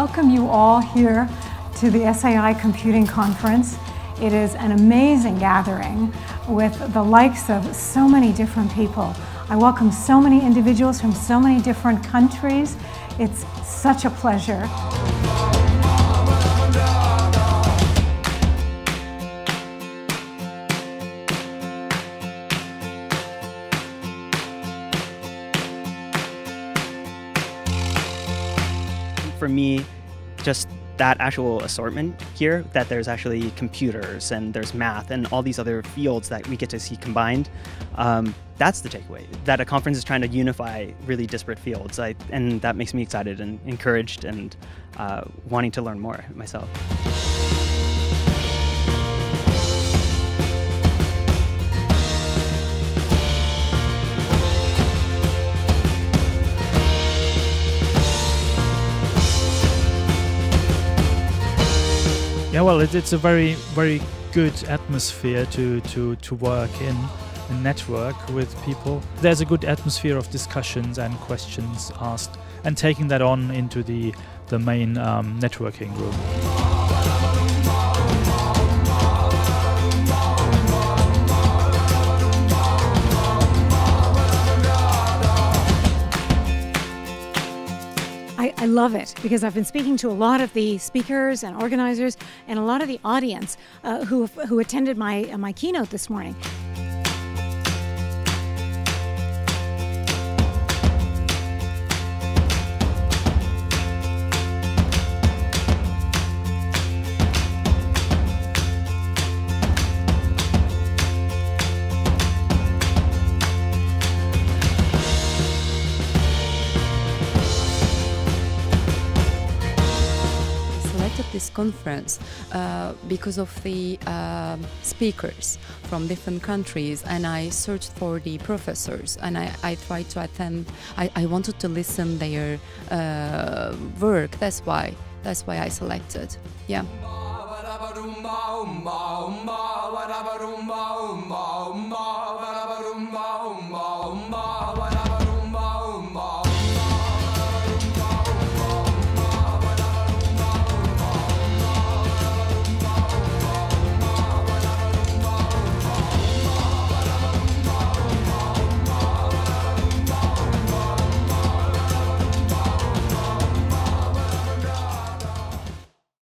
welcome you all here to the SAI Computing Conference. It is an amazing gathering with the likes of so many different people. I welcome so many individuals from so many different countries. It's such a pleasure. for me, just that actual assortment here, that there's actually computers and there's math and all these other fields that we get to see combined, um, that's the takeaway. That a conference is trying to unify really disparate fields, I, and that makes me excited and encouraged and uh, wanting to learn more myself. Yeah, well, it, it's a very, very good atmosphere to, to, to work in and network with people. There's a good atmosphere of discussions and questions asked, and taking that on into the, the main um, networking room. Love it because I've been speaking to a lot of the speakers and organizers and a lot of the audience uh, who, who attended my, uh, my keynote this morning. This conference uh, because of the uh, speakers from different countries and I searched for the professors and I, I tried to attend I, I wanted to listen their uh, work. That's why that's why I selected. Yeah